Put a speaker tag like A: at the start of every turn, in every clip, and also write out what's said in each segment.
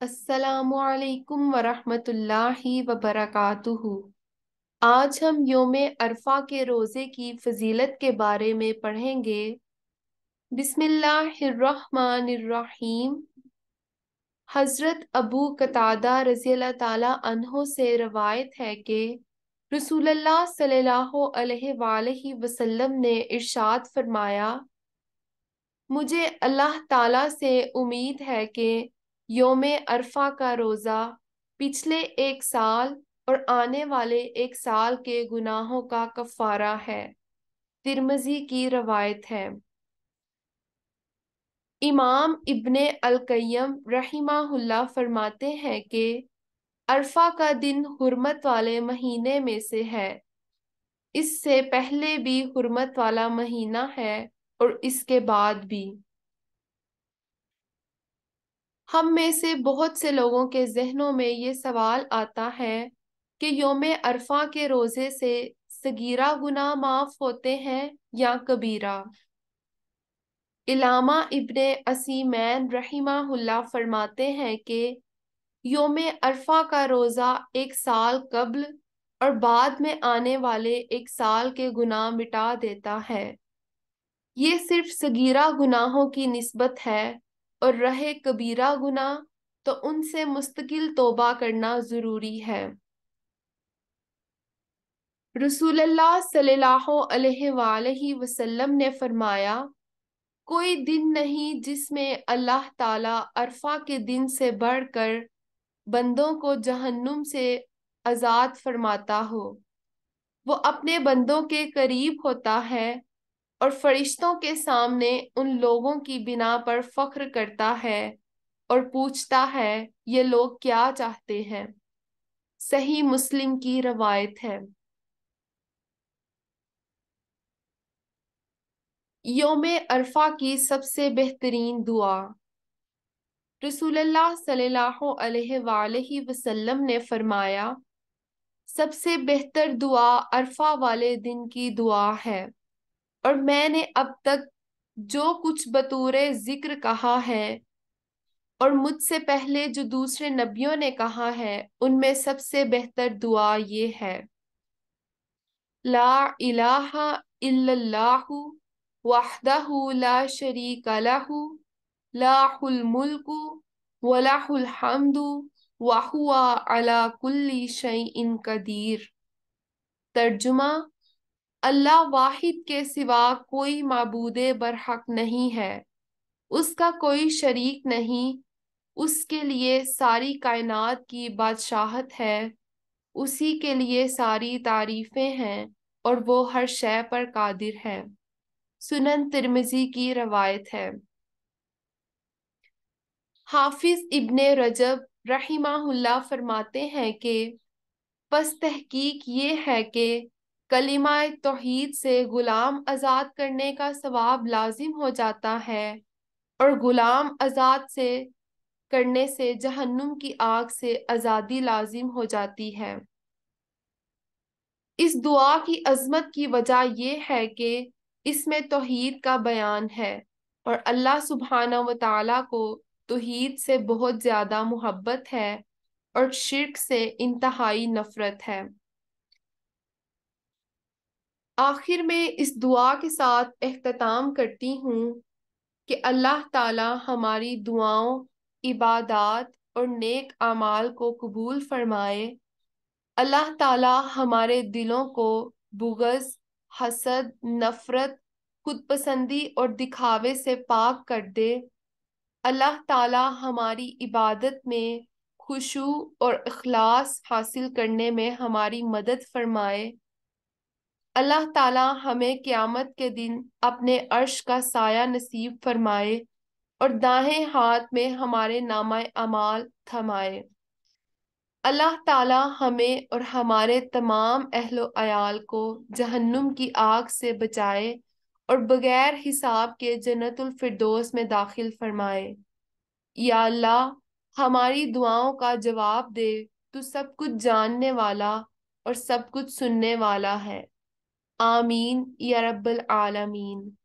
A: السلام علیکم ورحمۃ اللہ وبرکاتہ۔ آج ہم یوم عرفہ کے روزے کی فضیلت کے بارے میں پڑھیں گے۔ بسم اللہ الرحمن الرحیم۔ حضرت ابو قطادہ رضی اللہ تعالی عنہ سے روایت ہے کہ رسول اللہ صلی اللہ علیہ وآلہ وسلم نے ارشاد فرمایا، مجھے اللہ تعالی سے امید ہے کہ یوم عرفہ کا روزہ پچھلے ایک سال اور آنے والے ایک سال کے گناہوں کا کفارہ ہے۔ ترمزی کی روایت ہے۔ امام ابن القیم رحمہ اللہ فرماتے ہیں کہ عرفہ کا دن حرمت والے مہینے میں سے ہے۔ اس سے پہلے بھی حرمت والا مہینہ ہے اور اس کے بعد بھی۔ ہم میں سے بہت سے لوگوں کے ذہنوں میں یہ سوال آتا ہے کہ یوم عرفہ کے روزے سے سگیرہ گناہ معاف ہوتے ہیں یا کبیرہ؟ علامہ ابن اسیمین رحمہ اللہ فرماتے ہیں کہ یوم عرفہ کا روزہ ایک سال قبل اور بعد میں آنے والے ایک سال کے گناہ مٹا دیتا ہے۔ یہ صرف سگیرہ گناہوں کی نسبت ہے۔ اور رہے کبیرہ گناہ، تو ان سے مستقل توبہ کرنا ضروری ہے۔ رسول اللہ صلی اللہ علیہ وآلہ وسلم نے فرمایا، کوئی دن نہیں جس میں اللہ تعالی عرفہ کے دن سے بڑھ کر بندوں کو جہنم سے آزاد فرماتا ہو۔ وہ اپنے بندوں کے قریب ہوتا ہے اور فرشتوں کے سامنے ان لوگوں کی بنا پر فخر کرتا ہے اور پوچھتا ہے، یہ لوگ کیا چاہتے ہیں؟ صحیح مسلم کی روایت ہے۔ یوم عرفہ کی سب سے بہترین دعا۔ رسول اللہ صلی اللہ علیہ وآلہ وسلم نے فرمایا، سب سے بہتر دعا عرفہ والے دن کی دعا ہے۔ اور میں نے اب تک جو کچھ بطور ذکر کہا ہے اور مجھ سے پہلے جو دوسرے نبیوں نے کہا ہے، ان میں سب سے بہتر دعا یہ ہے۔ لا الہ الا اللہ وحدہ لا شریک لہ، لاہ الملک ولاہ الحمد وهو على كل شيء قدیر۔ ترجمہ اللہ واحد کے سوا کوئی معبود برحق نہیں ہے۔ اس کا کوئی شریک نہیں۔ اس کے لیے ساری کائنات کی بادشاہت ہے۔ اسی کے لیے ساری تعریفیں ہیں اور وہ ہر شے پر قادر ہے۔ سنن ترمزی کی روایت ہے۔ حافظ ابن رجب رحمہ اللہ فرماتے ہیں کہ پس تحقیق یہ ہے کہ کلمہ توحید سے غلام آزاد کرنے کا ثواب لازم ہو جاتا ہے اور غلام آزاد سے کرنے سے جہنم کی آگ سے آزادی لازم ہو جاتی ہے۔ اس دعا کی عظمت کی وجہ یہ ہے کہ اس میں توحید کا بیان ہے اور اللہ سبحانہ و تعالی کو توحید سے بہت زیادہ محبت ہے اور شرک سے انتہائی نفرت ہے۔ آخر میں اس دعا کے ساتھ اختتام کرتی ہوں کہ اللہ تعالی ہماری دعاؤں، عبادات اور نیک اعمال کو قبول فرمائے۔ اللہ تعالی ہمارے دلوں کو بغض، حسد، نفرت خود پسندی اور دکھاوے سے پاک کر دے۔ اللہ تعالی ہماری عبادت میں خوشو اور اخلاص حاصل کرنے میں ہماری مدد فرمائے۔ اللہ تعالی ہمیں قیامت کے دن اپنے عرش کا سایہ نصیب فرمائے اور داہیں ہاتھ میں ہمارے نامہ اعمال تھمائے۔ اللہ تعالی ہمیں اور ہمارے تمام اہل و عیال کو جہنم کی آگ سے بچائے اور بغیر حساب کے جنت الفردوس میں داخل فرمائے۔ یا اللہ، ہماری دعاؤں کا جواب دے، تو سب کچھ جاننے والا اور سب کچھ سننے والا ہے۔ آمين يا رب العالمين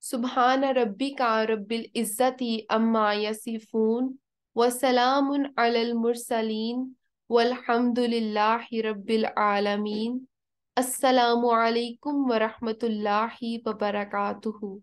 A: سبحان ربك رب العزة أما يصفون وسلام على المرسلين والحمد لله رب العالمين السلام عليكم ورحمة الله وبركاته